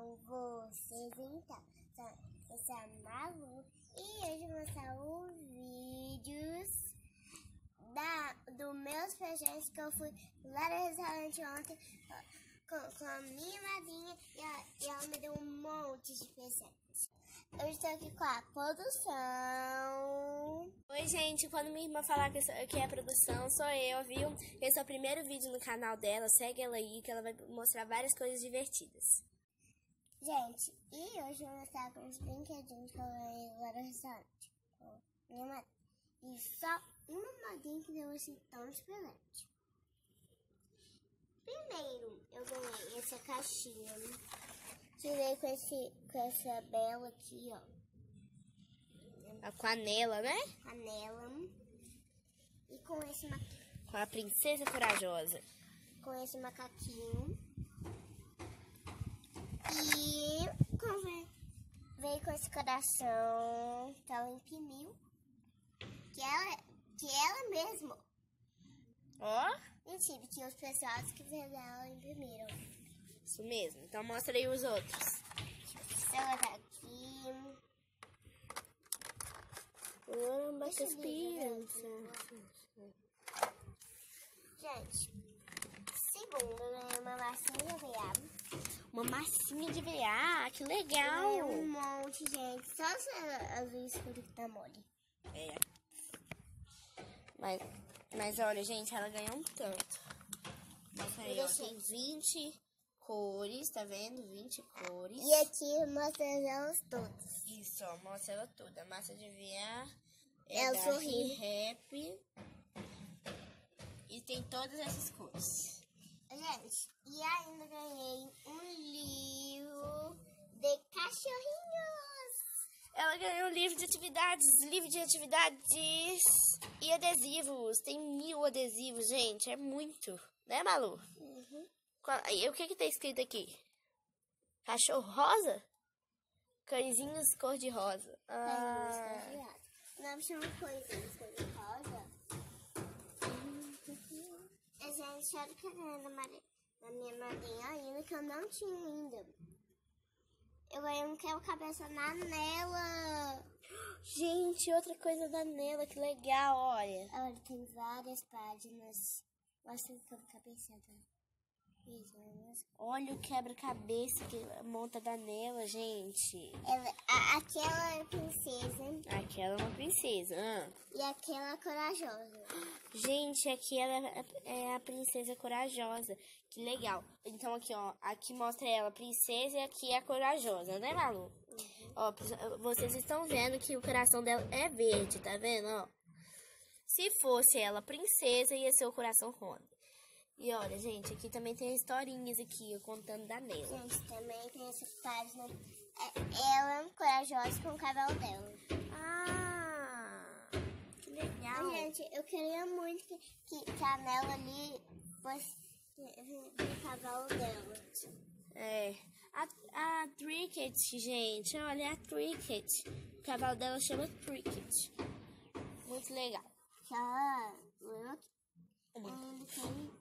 com vocês então. Eu sou a Malu e hoje vou mostrar os vídeos da, dos meus presentes que eu fui lá no restaurante ontem com, com a minha madrinha e, e ela me deu um monte de presentes. Eu estou aqui com a produção. Oi, gente. Quando minha irmã falar que, que é produção, sou eu, viu? Esse é o primeiro vídeo no canal dela. Segue ela aí, que ela vai mostrar várias coisas divertidas. Gente, e hoje eu vou mostrar com os brinquedinhos que eu ganhei no restaurante. Com minha. E só uma madrinha que deu esse tão de presente. Primeiro, eu ganhei essa caixinha. Veio com, esse, com essa bela aqui, ó. A com a Nela, né? Canela. E com esse, ma- Com a Princesa Corajosa. com esse macaquinho. E veio com esse coração que ela imprimiu. Que ela, que ela mesma. Ó, Mentira, que os pessoas que fizeram ela imprimiram. isso mesmo. Então mostra aí os outros. Ela tá aqui. Deixa que criança. Gente, segundo, ganhei uma massinha VA. Uma massinha de VA, que legal. ganhei um monte, gente. Só se azul escuro que tá mole. É. Mas, mas olha, gente, ela ganhou um tanto. Mostra aí, ó. Tem 20 cores, tá vendo? 20 cores. E aqui mostra elas todas. Isso, ó, mostra ela toda. Massa de VA. Ela da sorrindo. Rap. E tem todas essas cores. Gente, e ainda ganhei um livro de cachorrinhos. Ela ganhou livro de atividades, livro de atividades e adesivos. Tem mil adesivos, gente. É muito. Né, Malu? Uhum. Qual- E o que que tá escrito aqui? Cachorro rosa? Cãezinhos cor-de-rosa. Ah, Não chama coisinhas cor-de-rosa. A gente olha que Mari- da minha madrinha ainda, que eu não tinha ainda. Eu ganhei um quebra-cabeça na Nela. gente, outra coisa da Nela, que legal, olha. Olha, tem várias páginas. Mostra o quebra-cabeça da... Olha o quebra-cabeça que monta da Nela, gente. Ela, a, aquela é princesa Aquela é uma princesa. ah. e aquela é corajosa. Gente, aqui ela é- é a princesa corajosa. Que legal. Então aqui, ó, aqui mostra ela a princesa e aqui é a corajosa, né, Malu? Ó, vocês estão vendo que o coração dela é verde, tá vendo, ó? Se fosse ela princesa, ia ser o coração rosa. E olha, gente, aqui também tem historinhas aqui, ó, contando da Nela. Gente, também tem essa página. É, ela é corajosa com o cabelo dela. Ah, que legal. Ah, gente, eu queria muito que, que, que a Nela ali fosse o cavalo dela. É. A, a Tricket, gente. Olha, a Tricket. O cavalo dela chama Tricket. Muito legal. Que ela. Ainda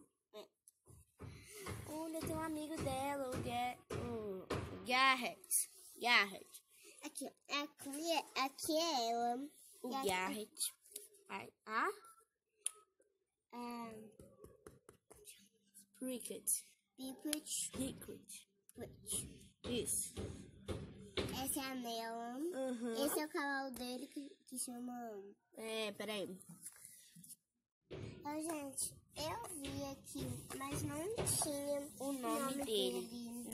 Garrett. Garrett. Aqui, aqui, é- aqui é ela. O Garrett. Ai, ah? Ah, Tricket. Pipit. Tricket. Isso. Essa é a Nela. Uhum. Esse é o cavalo dele que, que chama. É, peraí. Então, gente, eu vi aqui, mas não tinha O nome.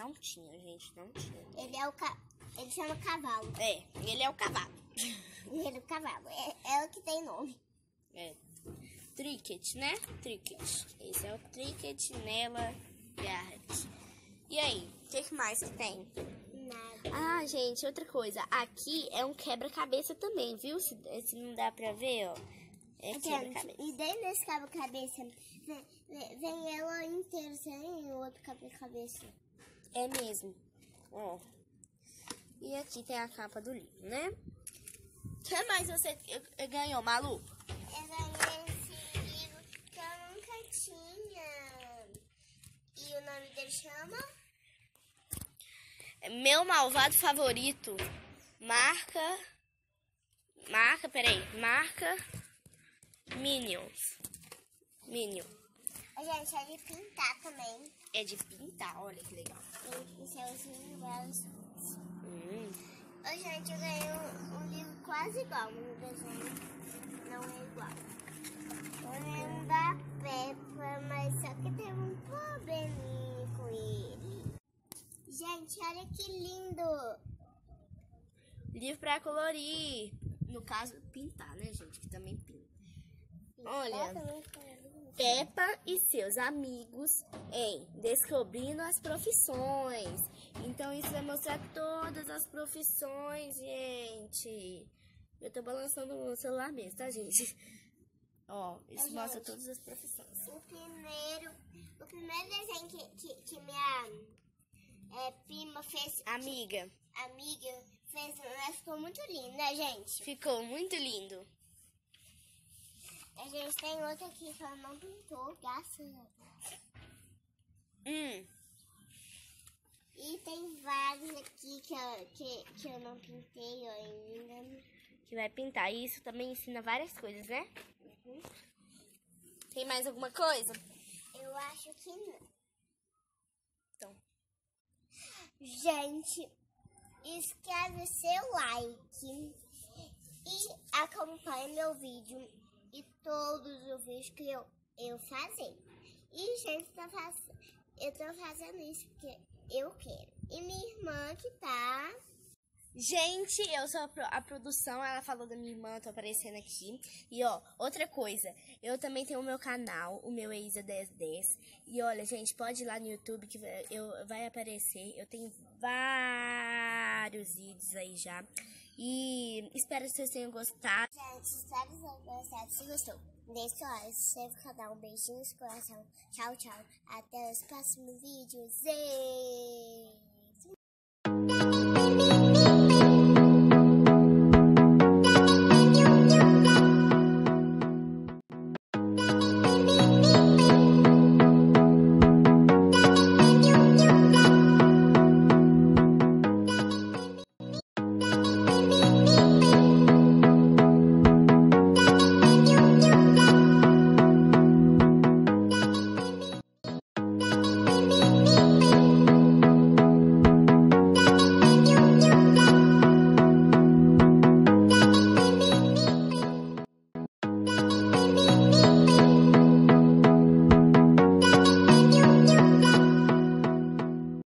Não tinha, gente, não tinha. Ele é o ca... Ele chama cavalo. É, ele é o cavalo. Ele é o cavalo. É, é o que tem nome. É. Tricket, né? Tricket. Esse é o Tricket Nela Garrett. E aí, o que, que mais que tem? Nada. Ah, gente, outra coisa. Aqui é um quebra-cabeça também, viu? Se, se não dá pra ver, ó. É quebra-cabeça. e dentro desse quebra-cabeça vem, vem- vem ela inteira, sem o outro quebra-cabeça. É mesmo. Ó. E aqui tem a capa do livro, né? O que mais você ganhou, Malu? Eu ganhei esse livro que eu nunca tinha. E o nome dele chama? Meu malvado favorito. Marca. Marca, peraí. Marca. Minions. Minion. Gente, é de pintar também. É de pintar, olha que legal. E o céuzinho belos. Hum. Ô, gente, eu ganhei um, um livro quase igual, mas o desenho não é igual. Eu lembro da Peppa, mas só que tem um probleminha com ele. Gente, olha que lindo! Livro pra colorir. No caso, pintar, né, gente? Que também pinta. Olha, Peppa e seus amigos em Descobrindo as Profissões. Então, isso vai mostrar todas as profissões, gente. Eu tô balançando o celular mesmo, tá, gente? Ó, isso Ô, mostra gente. todas as profissões. O primeiro, o primeiro desenho que, que, que minha é, prima fez, Amiga, amiga fez, ficou muito lindo, né, gente? ficou muito lindo. A gente tem outro aqui que ela não pintou, graças a Deus. Hum, E tem vários aqui que eu, que, que eu não pintei ainda. que vai pintar. E isso também ensina várias coisas, né? Tem mais alguma coisa? Eu acho que não. Então, Gente, escreve seu like e acompanhe meu vídeo e todos os vídeos que eu, eu fazer. E, gente, tá faz... eu tô fazendo isso porque eu quero. E minha irmã que tá. Gente, eu sou a, pro- a produção, ela falou da minha irmã, eu tô aparecendo aqui. E ó, outra coisa, eu também tenho o meu canal, o meu Eisa 1010. E olha, gente, pode ir lá no YouTube que eu, vai aparecer. Eu tenho vários vídeos aí já. E espero que vocês tenham gostado. Gente, espero que vocês gostaram. Se gostou, deixa o like, se inscreve no canal. Um beijinho no coração. Tchau, tchau. Até os próximos vídeos. E...